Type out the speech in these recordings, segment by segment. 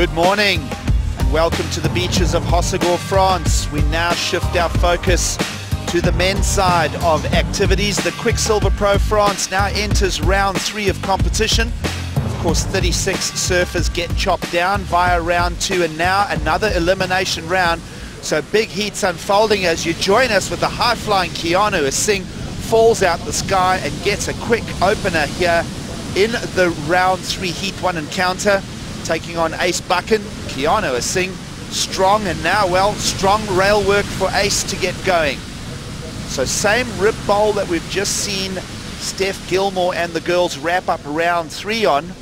Good morning and welcome to the beaches of Hossegor, France. We now shift our focus to the men's side of activities. The Quiksilver Pro France now enters round three of competition. Of course, 36 surfers get chopped down via round two and now another elimination round. So big heats unfolding as you join us with the high-flying Keanu Asing falls out the sky and gets a quick opener here in the round three heat one encounter taking on Ace Buchan. Keanu Asing, strong and now, well, strong rail work for Ace to get going. So same rip bowl that we've just seen Steph Gilmore and the girls wrap up round three on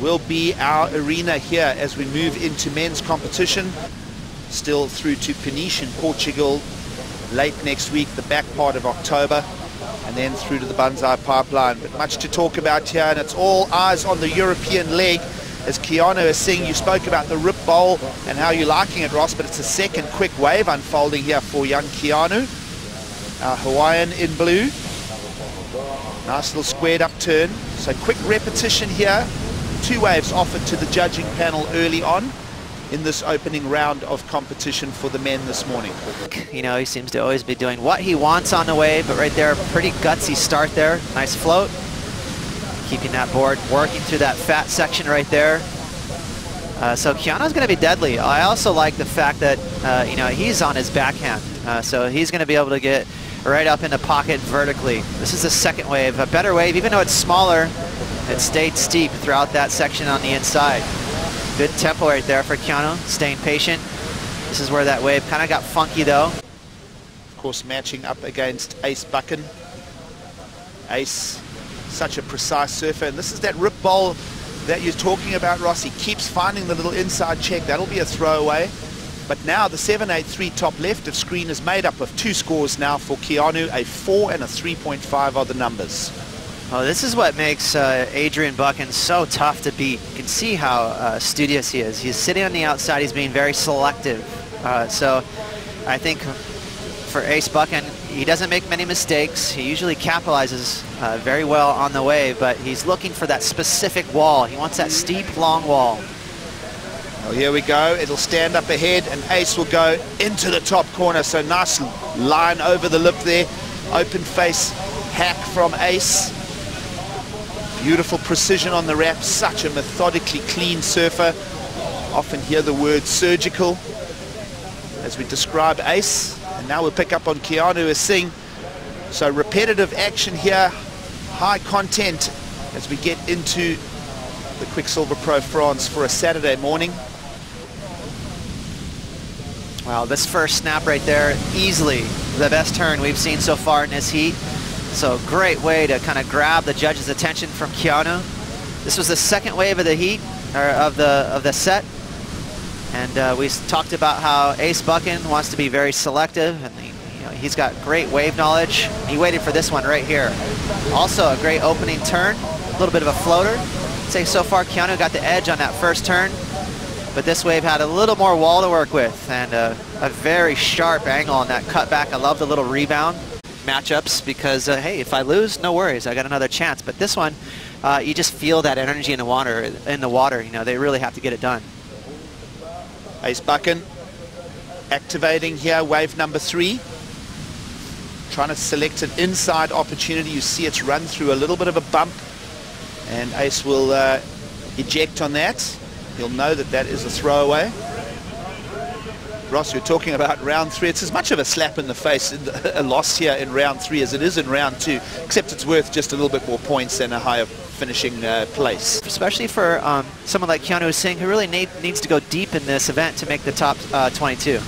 will be our arena here as we move into men's competition. Still through to Peniche in Portugal late next week, the back part of October, and then through to the Banzai pipeline. But much to talk about here, and it's all eyes on the European leg as Keanu Asing, you spoke about the rip bowl and how you're liking it, Ross, but it's a second quick wave unfolding here for young Keanu. Our Hawaiian in blue. Nice little squared up turn. So quick repetition here. Two waves offered to the judging panel early on in this opening round of competition for the men this morning. You know, he seems to always be doing what he wants on the wave, but right there, pretty gutsy start there. Nice float keeping that board, working through that fat section right there. Uh, so Keanu's going to be deadly. I also like the fact that, uh, you know, he's on his backhand. Uh, so he's going to be able to get right up in the pocket vertically. This is the second wave, a better wave, even though it's smaller, it stayed steep throughout that section on the inside. Good tempo right there for Keanu, staying patient. This is where that wave kind of got funky though. Of course, matching up against Ace Buchan. Ace such a precise surfer. And this is that rip bowl that you're talking about, Ross. He keeps finding the little inside check. That'll be a throwaway. But now the 783 top left of screen is made up of two scores now for Keanu. A 4 and a 3.5 are the numbers. Oh, this is what makes uh, Adrian Buchan so tough to beat. You can see how uh, studious he is. He's sitting on the outside. He's being very selective. Uh, so I think for Ace Buchan, he doesn't make many mistakes. He usually capitalizes uh, very well on the wave, but he's looking for that specific wall. He wants that steep, long wall. Oh, here we go. It'll stand up ahead, and Ace will go into the top corner. So nice line over the lip there. Open face hack from Ace. Beautiful precision on the wrap. Such a methodically clean surfer. Often hear the word surgical as we describe Ace. And now we'll pick up on Keanu Asing. So repetitive action here, high content as we get into the Quiksilver Pro France for a Saturday morning. Wow, this first snap right there, easily the best turn we've seen so far in this heat. So great way to kind of grab the judge's attention from Keanu. This was the second wave of the heat, or of the of the set. And uh, we talked about how Ace Buchan wants to be very selective, and he, you know, he's got great wave knowledge. He waited for this one right here. Also a great opening turn, a little bit of a floater. I'd say so far Keanu got the edge on that first turn, but this wave had a little more wall to work with and uh, a very sharp angle on that cutback. I love the little rebound matchups because, uh, hey, if I lose, no worries, I got another chance. But this one, uh, you just feel that energy in the water. In the water, you know, they really have to get it done. Ace Buchan activating here, wave number three. Trying to select an inside opportunity. You see it's run through a little bit of a bump. And Ace will uh, eject on that. He'll know that that is a throwaway. Ross, you're talking about round three. It's as much of a slap in the face, a loss here in round three as it is in round two, except it's worth just a little bit more points and a higher finishing uh, place. Especially for um, someone like Keanu Asing, who really need, needs to go deep in this event to make the top uh, 22.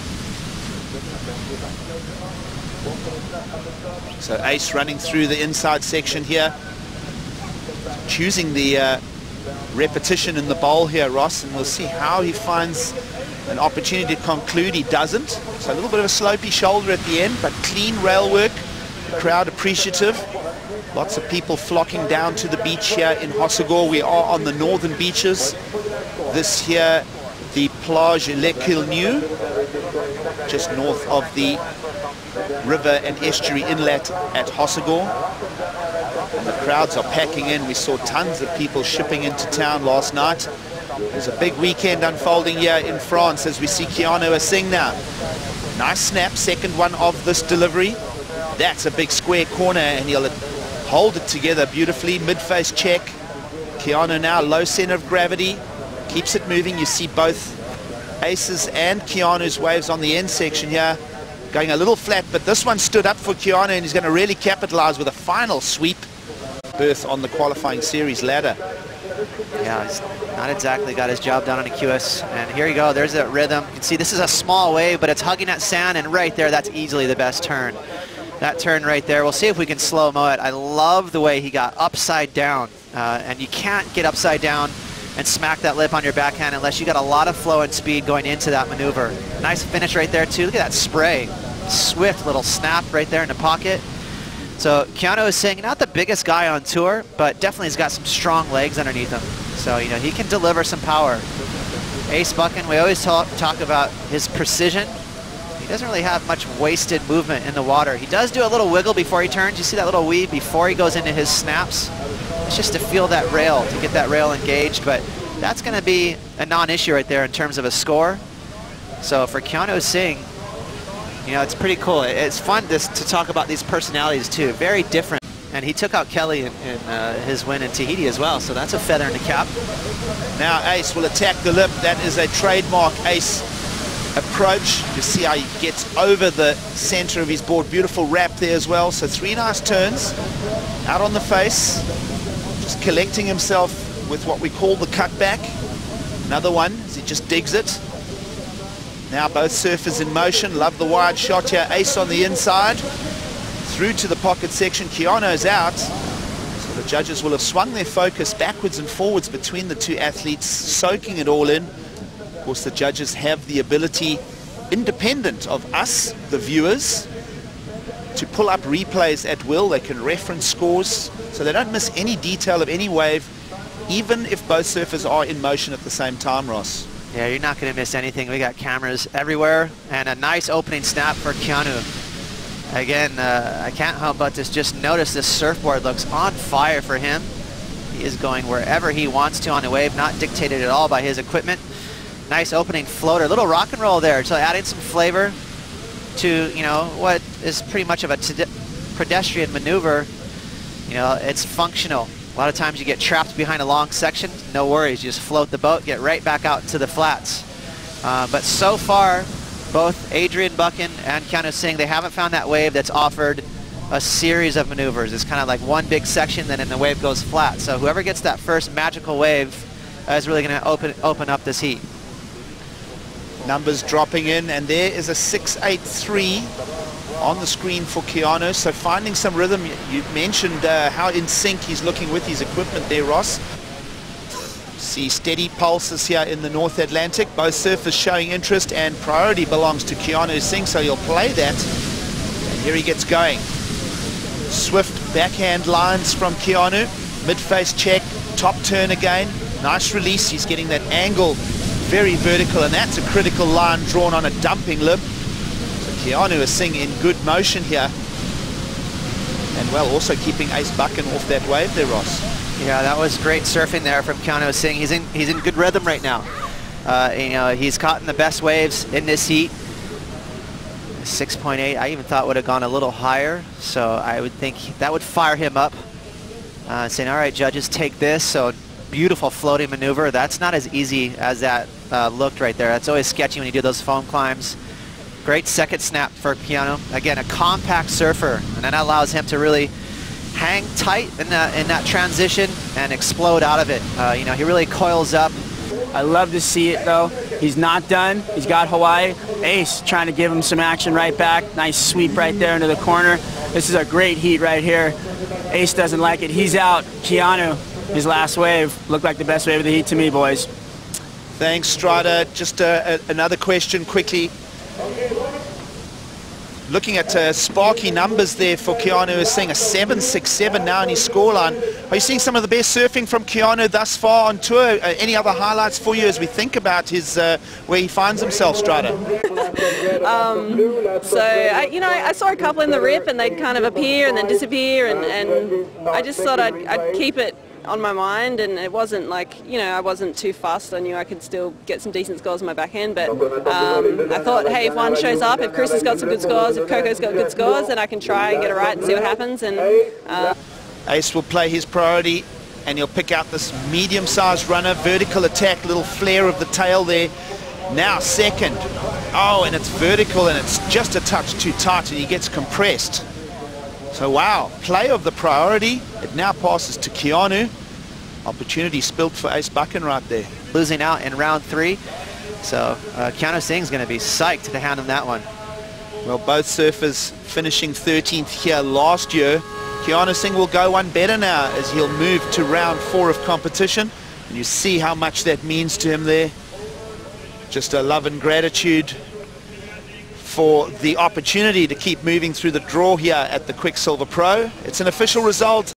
So Ace running through the inside section here, choosing the uh, repetition in the bowl here, Ross, and we'll see how he finds an opportunity to conclude. He doesn't. So a little bit of a slopey shoulder at the end, but clean rail work. Crowd appreciative. Lots of people flocking down to the beach here in Hossegor. We are on the northern beaches. This here, the Plage Les Culs Nus, just north of the river and estuary inlet at Hossegor. And the crowds are packing in. We saw tons of people shipping into town last night. There's a big weekend unfolding here in France as we see Keanu Asing now. Nice snap, second one of this delivery. That's a big square corner and he'll hold it together beautifully. Mid-face check. Keanu now low center of gravity. Keeps it moving. You see both Ace's and Keanu's waves on the end section here going a little flat, but this one stood up for Keanu and he's going to really capitalize with a final sweep berth on the qualifying series ladder. Yeah, he's not exactly got his job done on a QS. And here you go, there's that rhythm. You can see this is a small wave, but it's hugging that sand, and right there, that's easily the best turn. That turn right there, we'll see if we can slow-mo it. I love the way he got upside down, uh, and you can't get upside down and smack that lip on your backhand unless you got a lot of flow and speed going into that maneuver. Nice finish right there too. Look at that spray. Swift little snap right there in the pocket. So Keanu Asing not the biggest guy on tour, but definitely he's got some strong legs underneath him. So, you know, he can deliver some power. Ace Buchan, we always talk, talk about his precision. He doesn't really have much wasted movement in the water. He does do a little wiggle before he turns. You see that little weave before he goes into his snaps? It's just to feel that rail, to get that rail engaged, but that's going to be a non-issue right there in terms of a score. So for Keanu Asing, you know, it's pretty cool. It's fun to, to talk about these personalities too. Very different. And he took out Kelly in, in uh, his win in Tahiti as well, so that's a feather in the cap. Now Ace will attack the lip. That is a trademark Ace approach. You see how he gets over the center of his board. Beautiful wrap there as well. So three nice turns out on the face just collecting himself with what we call the cutback. Another one as he just digs it. Now both surfers in motion. Love the wide shot here. Ace on the inside. Through to the pocket section. Keanu's out. So the judges will have swung their focus backwards and forwards between the two athletes, soaking it all in. Course, the judges have the ability, independent of us, the viewers, to pull up replays at will. They can reference scores, so they don't miss any detail of any wave, even if both surfers are in motion at the same time, Ross. Yeah, you're not going to miss anything. We got cameras everywhere, and a nice opening snap for Keanu. Again, uh, I can't help but to just notice this surfboard looks on fire for him. He is going wherever he wants to on the wave, not dictated at all by his equipment. Nice opening floater, A little rock and roll there, so adding some flavor to, you know, what is pretty much of a pedestrian maneuver. You know, it's functional. A lot of times you get trapped behind a long section, no worries. You just float the boat, get right back out to the flats. Uh, but so far, both Adrian Buchan and Keanu Asing, they haven't found that wave that's offered a series of maneuvers. It's kind of like one big section, then the wave goes flat. So whoever gets that first magical wave is really going to open open up this heat. Numbers dropping in, and there is a 683 on the screen for Keanu. So finding some rhythm. You mentioned uh, how in sync he's looking with his equipment there, Ross. See steady pulses here in the North Atlantic. Both surfers showing interest and priority belongs to Keanu Asing, so he'll play that. And here he gets going. Swift backhand lines from Keanu. Mid-face check, top turn again. Nice release. He's getting that angle very vertical, and that's a critical line drawn on a dumping lip. So Keanu Asing in good motion here. And well, also keeping Ace Buchan off that wave there, Ross. Yeah, that was great surfing there from Keanu Asing. He's in, he's in good rhythm right now. Uh, you know, he's caught in the best waves in this heat. 6.8, I even thought would have gone a little higher, so I would think that would fire him up. Uh, saying, all right, judges, take this. So beautiful floating maneuver. That's not as easy as that uh, looked right there. That's always sketchy when you do those foam climbs. Great second snap for Keanu. Again, a compact surfer, and that allows him to really hang tight in that, in that transition and explode out of it. Uh, you know, he really coils up. I love to see it, though. He's not done. He's got Hawaii. Ace trying to give him some action right back. Nice sweep right there into the corner. This is a great heat right here. Ace doesn't like it. He's out. Keanu, his last wave, looked like the best wave of the heat to me, boys. Thanks, Strider. Just uh, another question quickly. Looking at uh, sparky numbers there for Keanu is seeing a 7.67 now in his scoreline. Are you seeing some of the best surfing from Keanu thus far on tour? Uh, any other highlights for you as we think about his uh, where he finds himself, Strider? um, so, I, you know, I saw a couple in the rip and they'd kind of appear and then disappear and, and I just thought I'd, I'd keep it on my mind, and it wasn't like you know I wasn't too fast. I knew I could still get some decent scores on my back end, but um, I thought, hey, if one shows up, if Chris has got some good scores, if Coco's got good scores, then I can try and get it right and see what happens. And uh, Ace will play his priority and he'll pick out this medium-sized runner, vertical attack, little flare of the tail there. Now second. Oh, and it's vertical and it's just a touch too tight and he gets compressed. So wow, play of the priority. It now passes to Keanu. Opportunity spilled for Ace Buchan right there. Losing out in round three. So uh, Keanu Asing's going to be psyched to hand him that one. Well, both surfers finishing 13th here last year. Keanu Asing will go one better now as he'll move to round four of competition. And you see how much that means to him there. Just a love and gratitude for the opportunity to keep moving through the draw here at the Quiksilver Pro. It's an official result.